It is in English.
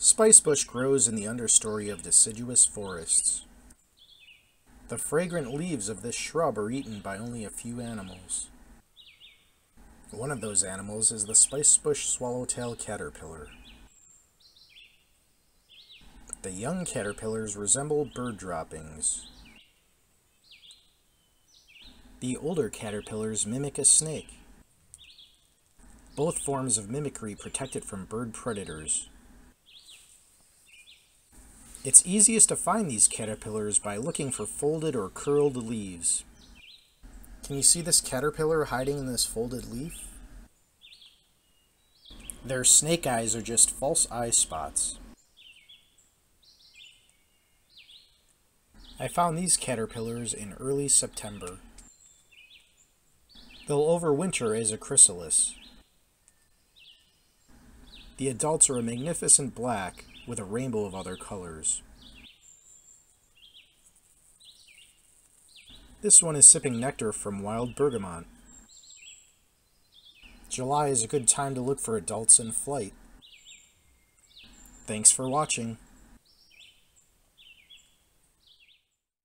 Spicebush grows in the understory of deciduous forests. The fragrant leaves of this shrub are eaten by only a few animals. One of those animals is the spicebush swallowtail caterpillar. The young caterpillars resemble bird droppings. The older caterpillars mimic a snake. Both forms of mimicry protect it from bird predators. It's easiest to find these caterpillars by looking for folded or curled leaves. Can you see this caterpillar hiding in this folded leaf? Their snake eyes are just false eye spots. I found these caterpillars in early September. They'll overwinter as a chrysalis. The adults are a magnificent black with a rainbow of other colors. This one is sipping nectar from wild bergamot. July is a good time to look for adults in flight. Thanks for watching.